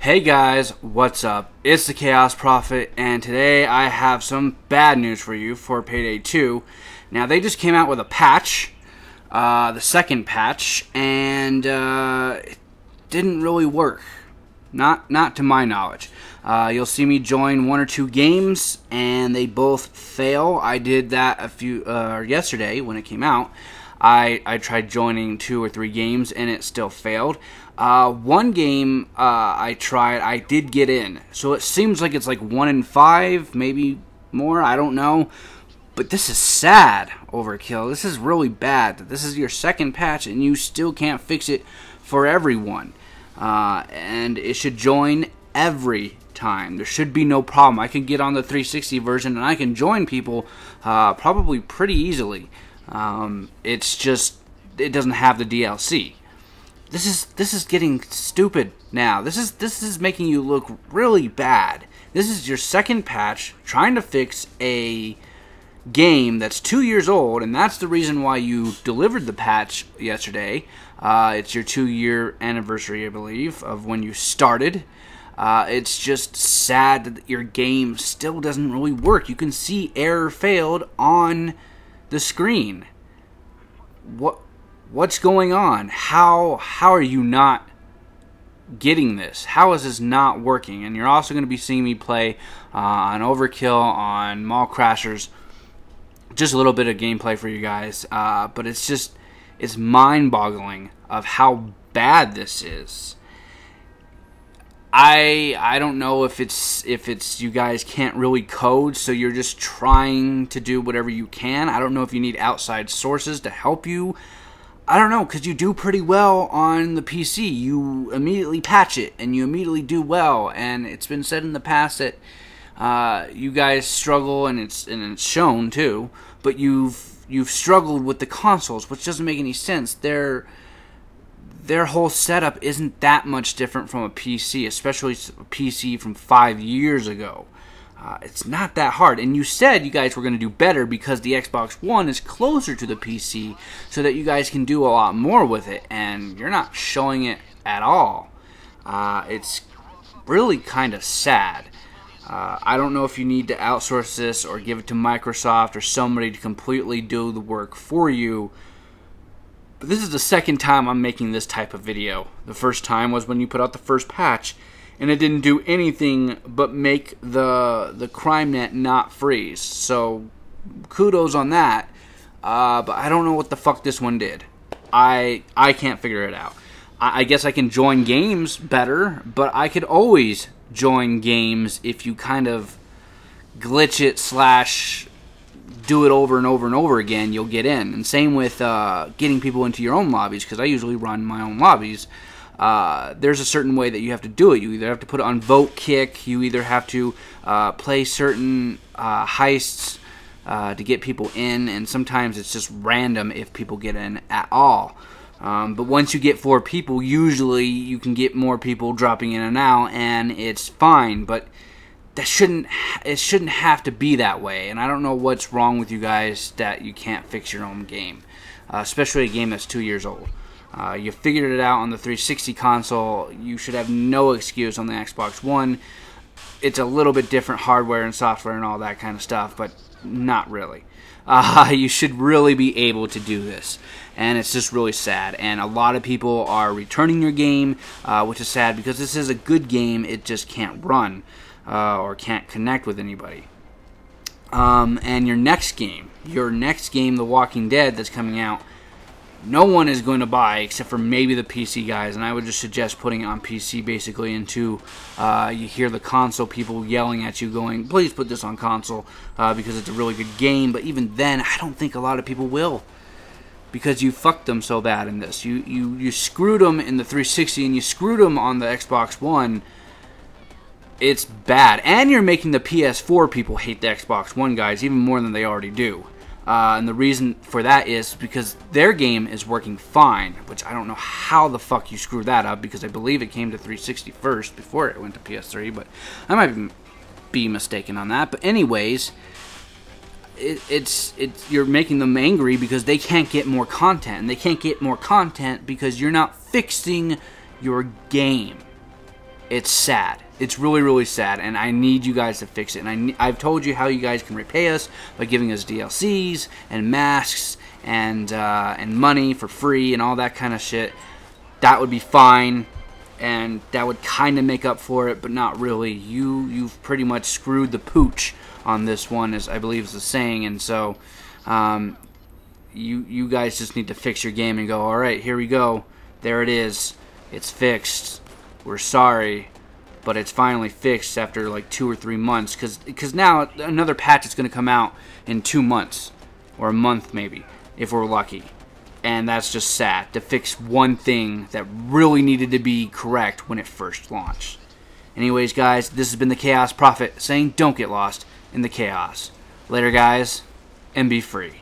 Hey guys, what's up? It's the Chaos Prophet, and today I have some bad news for you for Payday 2. Now, they just came out with a patch, uh, the second patch, and uh, it didn't really work. Not, not to my knowledge. Uh, you'll see me join one or two games, and they both fail. I did that a few uh, yesterday when it came out. I, I tried joining two or three games and it still failed. Uh, one game uh, I tried, I did get in. So it seems like it's like one in five, maybe more. I don't know. But this is sad, Overkill. This is really bad. This is your second patch and you still can't fix it for everyone. Uh, and it should join every time. There should be no problem. I can get on the 360 version and I can join people uh, probably pretty easily. Um, it's just it doesn't have the DLC. This is this is getting stupid now. This is this is making you look really bad. This is your second patch trying to fix a game that's two years old, and that's the reason why you delivered the patch yesterday. Uh, it's your two-year anniversary, I believe, of when you started. Uh, it's just sad that your game still doesn't really work. You can see error failed on the screen. What what's going on? How how are you not getting this? How is this not working? And you're also going to be seeing me play uh, on Overkill, on Mall Crashers. Just a little bit of gameplay for you guys, uh, but it's just it's mind-boggling of how bad this is. I I don't know if it's if it's you guys can't really code, so you're just trying to do whatever you can. I don't know if you need outside sources to help you. I don't know because you do pretty well on the PC. You immediately patch it and you immediately do well. And it's been said in the past that uh, you guys struggle, and it's and it's shown too. But you've you've struggled with the consoles, which doesn't make any sense. They're their whole setup isn't that much different from a PC, especially a PC from five years ago. Uh, it's not that hard. And you said you guys were going to do better because the Xbox One is closer to the PC so that you guys can do a lot more with it. And you're not showing it at all. Uh, it's really kind of sad. Uh, I don't know if you need to outsource this or give it to Microsoft or somebody to completely do the work for you but this is the second time I'm making this type of video. The first time was when you put out the first patch, and it didn't do anything but make the the crime net not freeze. So kudos on that. Uh, but I don't know what the fuck this one did. I I can't figure it out. I, I guess I can join games better, but I could always join games if you kind of glitch it slash do it over and over and over again, you'll get in. And same with uh, getting people into your own lobbies, because I usually run my own lobbies. Uh, there's a certain way that you have to do it. You either have to put it on vote kick, you either have to uh, play certain uh, heists uh, to get people in, and sometimes it's just random if people get in at all. Um, but once you get four people, usually you can get more people dropping in and out, and it's fine. But that shouldn't it shouldn't have to be that way. And I don't know what's wrong with you guys that you can't fix your own game, uh, especially a game that's two years old. Uh, you figured it out on the 360 console. You should have no excuse on the Xbox One. It's a little bit different hardware and software and all that kind of stuff, but not really. Uh, you should really be able to do this. And it's just really sad. And a lot of people are returning your game, uh, which is sad because this is a good game, it just can't run uh, or can't connect with anybody. Um, and your next game, your next game, The Walking Dead, that's coming out, no one is going to buy except for maybe the PC guys. And I would just suggest putting it on PC basically until uh, you hear the console people yelling at you, going, "Please put this on console uh, because it's a really good game." But even then, I don't think a lot of people will because you fucked them so bad in this. You you you screwed them in the 360 and you screwed them on the Xbox One it's bad. And you're making the PS4 people hate the Xbox One guys even more than they already do. Uh, and the reason for that is because their game is working fine, which I don't know how the fuck you screwed that up because I believe it came to 360 first before it went to PS3, but I might be mistaken on that. But anyways, it, it's it's you're making them angry because they can't get more content, and they can't get more content because you're not fixing your game. it's sad. It's really, really sad, and I need you guys to fix it. And I, I've told you how you guys can repay us by giving us DLCs and masks and uh, and money for free and all that kind of shit. That would be fine, and that would kind of make up for it, but not really. You you've pretty much screwed the pooch on this one, as I believe is the saying, and so. Um, you you guys just need to fix your game and go all right here we go there it is it's fixed we're sorry but it's finally fixed after like two or three months because because now another patch is going to come out in two months or a month maybe if we're lucky. And that's just sad to fix one thing that really needed to be correct when it first launched. Anyways guys this has been the chaos prophet saying don't get lost in the chaos. Later guys and be free